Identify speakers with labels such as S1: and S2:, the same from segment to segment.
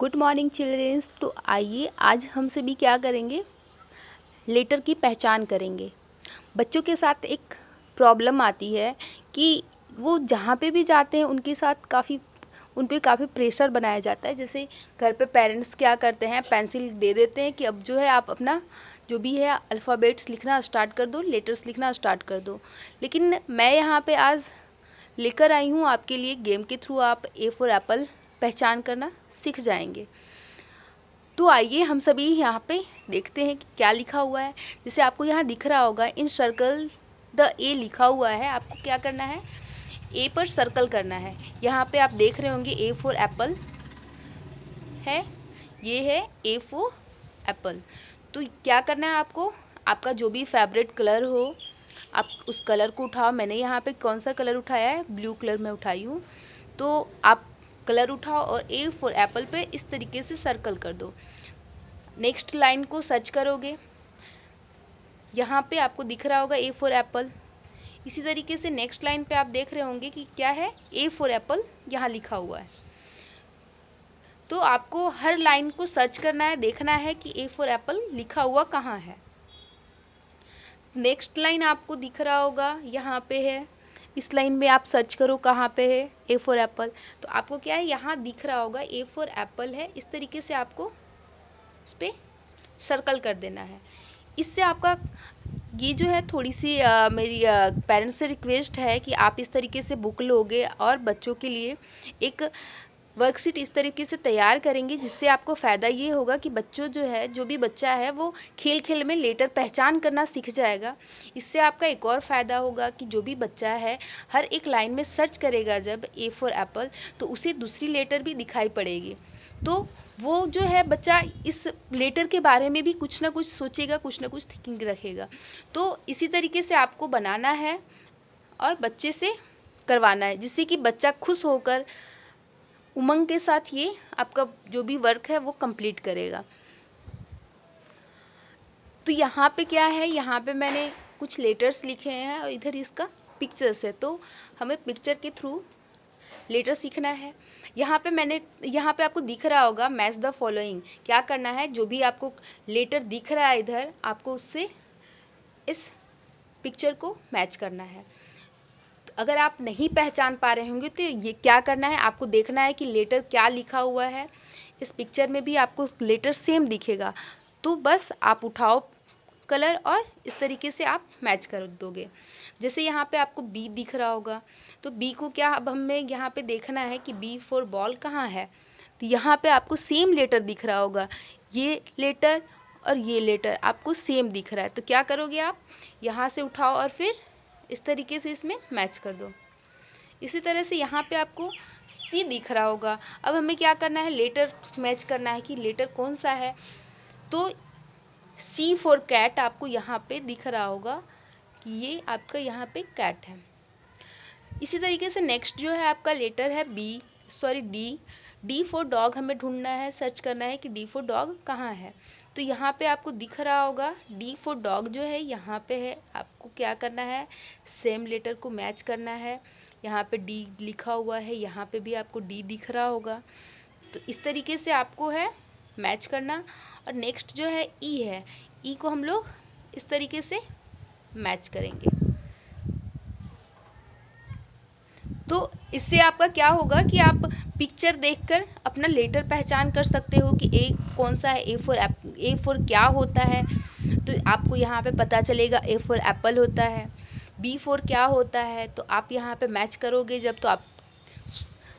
S1: Good morning childrens तो आइए, आज हम सभी क्या करेंगे? लेटर की पहचान करेंगे। बच्चों के साथ एक प्रॉब्लम आती है कि वो जहाँ पे भी जाते हैं, उनके साथ काफ़ी, उन पर काफ़ी प्रेशर बनाया जाता है। जैसे घर पे पेरेंट्स क्या करते हैं पेंसिल दे देते हैं कि अब जो है आप अपना जो भी है अल्फ़ाबेट्स लिखना स्टार्ट कर दो लेटर्स लिखना स्टार्ट कर दो। लेकिन मैं यहाँ पे आज लेकर आई हूँ आपके लिए गेम के थ्रू आप ए फॉर एप्पल पहचान करना। सीख जाएँगे। तो आइए हम सभी यहाँ पे देखते हैं कि क्या लिखा हुआ है। जैसे आपको यहाँ दिख रहा होगा, इन सर्कल द ए लिखा हुआ है। आपको क्या करना है? ए पर सर्कल करना है। यहाँ पे आप देख रहे होंगे ए फॉर एप्पल है, ये है ए फॉर एप्पल तो क्या करना है आपको? आपका जो भी फेवरेट कलर हो, आप उस कलर को उठाओ। मैंने यहाँ पे कौन सा कलर उठाया है? ब्लू कलर में उठाई हूँ। तो आप कलर उठाओ और ए फॉर एप्पल पे इस तरीके से सर्कल कर दो। नेक्स्ट लाइन को सर्च करोगे। यहाँ पे आपको दिख रहा होगा ए फॉर एप्पल इसी तरीके से नेक्स्ट लाइन पे आप देख रहे होंगे कि क्या है? ए फॉर एप्पल यहाँ लिखा हुआ है। तो आपको हर लाइन को सर्च करना है, देखना है कि ए फॉर एप्पल लिखा हुआ कहाँ है। नेक्स्ट लाइन आपको दिख रहा होगा, यहाँ पे है। इस लाइन में आप सर्च करो कहाँ पे है ए फॉर एप्पल तो आपको क्या है यहाँ दिख रहा होगा ए फॉर एप्पल है। इस तरीके से आपको उस पर सर्कल कर देना है। इससे आपका ये जो है थोड़ी सी आ, मेरी पेरेंट्स से रिक्वेस्ट है कि आप इस तरीके से बुक लोगे और बच्चों के लिए एक वर्कशीट इस तरीके से तैयार करेंगे, जिससे आपको फ़ायदा ये होगा कि बच्चों जो है, जो भी बच्चा है, वो खेल खेल में लेटर पहचान करना सीख जाएगा। इससे आपका एक और फ़ायदा होगा कि जो भी बच्चा है, हर एक लाइन में सर्च करेगा जब ए फॉर एप्पल तो उसे दूसरी लेटर भी दिखाई पड़ेगी। तो वो जो है, बच्चा इस लेटर के बारे में भी कुछ ना कुछ सोचेगा, कुछ ना कुछ थिंकिंग रखेगा। तो इसी तरीके से आपको बनाना है और बच्चे से करवाना है, जिससे कि बच्चा खुश होकर उमंग के साथ ये आपका जो भी वर्क है वो कंप्लीट करेगा। तो यहाँ पे क्या है? यहाँ पे मैंने कुछ लेटर्स लिखे हैं और इधर इसका पिक्चर्स है। तो हमें पिक्चर के थ्रू लेटर सीखना है। यहाँ पे मैंने, यहाँ पे आपको दिख रहा होगा मैच द फॉलोइंग क्या करना है? जो भी आपको लेटर दिख रहा है इधर, आपको उससे इस पिक्चर को मैच करना है। अगर आप नहीं पहचान पा रहे होंगे तो ये क्या करना है? आपको देखना है कि लेटर क्या लिखा हुआ है। इस पिक्चर में भी आपको लेटर सेम दिखेगा। तो बस आप उठाओ कलर और इस तरीके से आप मैच कर दोगे। जैसे यहाँ पे आपको बी दिख रहा होगा तो बी को क्या अब हमें यहाँ पे देखना है कि बी फॉर बॉल कहाँ है? तो यहाँ पे आपको सेम लेटर दिख रहा होगा। ये लेटर और ये लेटर आपको सेम दिख रहा है। तो क्या करोगे आप? यहाँ से उठाओ और फिर इस तरीके से इसमें मैच कर दो। इसी तरह से यहाँ पे आपको सी दिख रहा होगा। अब हमें क्या करना है? लेटर मैच करना है कि लेटर कौन सा है? तो सी फॉर कैट आपको यहाँ पे दिख रहा होगा कि ये आपका यहाँ पे कैट है। इसी तरीके से नेक्स्ट जो है आपका लेटर है B sorry D D for dog हमें ढूंढना है सर्च करना है कि डी फॉर डॉग कहाँ है। तो यहाँ पे आपको दिख रहा होगा डी फॉर डॉग जो है, यहाँ पे है, आपको क्या करना है सेम लेटर को मैच करना है। यहाँ पे डी लिखा हुआ है, यहाँ पे भी आपको डी दिख रहा होगा। तो इस तरीके से आपको है मैच करना। और नेक्स्ट जो है ई e है। ई e को हम लोग इस तरीके से मैच करेंगे। तो इससे आपका क्या होगा कि आप पिक्चर देखकर अपना लेटर पहचान कर सकते हो कि ए कौन सा है? ए फॉर ए फॉर क्या होता है? तो आपको यहाँ पे पता चलेगा ए फॉर एप्पल होता है बी फॉर क्या होता है? तो आप यहाँ पे मैच करोगे जब तो आप,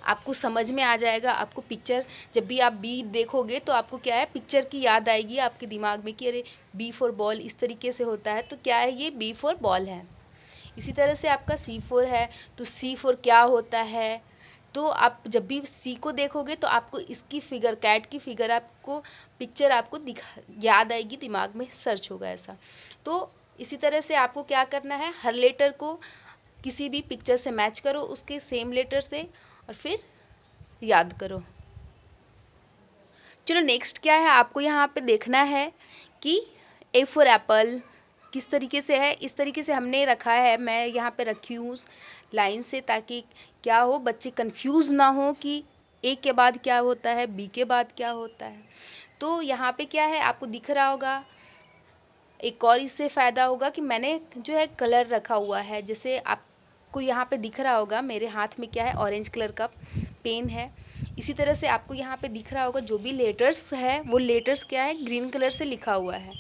S1: आपको समझ में आ जाएगा, आपको पिक्चर जब भी आप बी देखोगे तो आपको क्या है? पिक्चर की याद आएगी आपके दिमाग में कि अरे बी फॉर बॉल इस तरीके से होता है तो क्या है ये? बी फॉर बॉल है। इसी तरह से आपका सी फोर है तो सी फोर क्या होता है? तो आप जब भी सी को देखोगे तो आपको इसकी फिगर, कैट की फिगर आपको, पिक्चर आपको दिखा, याद आएगी, दिमाग में सर्च होगा ऐसा। तो इसी तरह से आपको क्या करना है, हर लेटर को किसी भी पिक्चर से मैच करो, उसके सेम लेटर से, और फिर याद करो। चलो नेक्स्ट क्या है, आपको यहाँ पे देखना है कि ए फॉर एप्पल किस तरीके से है, इस तरीके से हमने रखा है, मैं यहाँ पे रखी हूँ लाइन से ताकि क्या हो, बच्चे कंफ्यूज ना हो कि ए के बाद क्या होता है बी के बाद क्या होता है। तो यहाँ पे क्या है, आपको दिख रहा होगा, एक और इससे फ़ायदा होगा कि मैंने जो है कलर रखा हुआ है, जैसे आपको यहाँ पे दिख रहा होगा, मेरे हाथ में क्या है ऑरेंज कलर का पेन है। इसी तरह से आपको यहाँ पे दिख रहा होगा जो भी लेटर्स है, वो लेटर्स क्या है? ग्रीन कलर से लिखा हुआ है।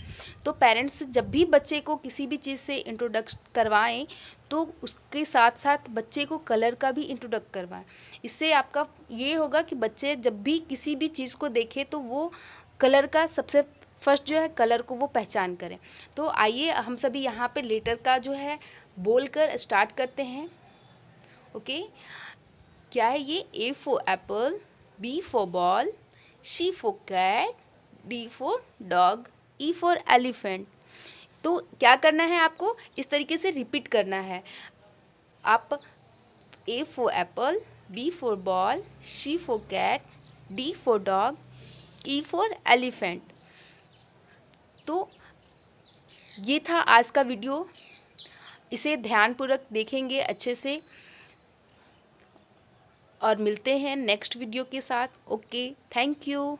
S1: तो पेरेंट्स जब भी बच्चे को किसी भी चीज़ से इंट्रोडक्ट करवाएँ तो उसके साथ साथ बच्चे को कलर का भी इंट्रोडक्ट करवाएँ। इससे आपका ये होगा कि बच्चे जब भी किसी भी चीज़ को देखें तो वो कलर का सबसे फ़र्स्ट जो है कलर को वो पहचान करें। तो आइए हम सभी यहाँ पे लेटर का जो है बोल कर स्टार्ट करते हैं। ओके क्या है ये? A for apple B for ball C for cat D for dog E for elephant तो क्या करना है आपको? इस तरीके से रिपीट करना है। आप A for apple B for ball C for cat D for dog E for elephant तो ये था आज का वीडियो इसे ध्यानपूर्वक देखेंगे अच्छे से। और मिलते हैं नेक्स्ट वीडियो के साथ. Okay thank you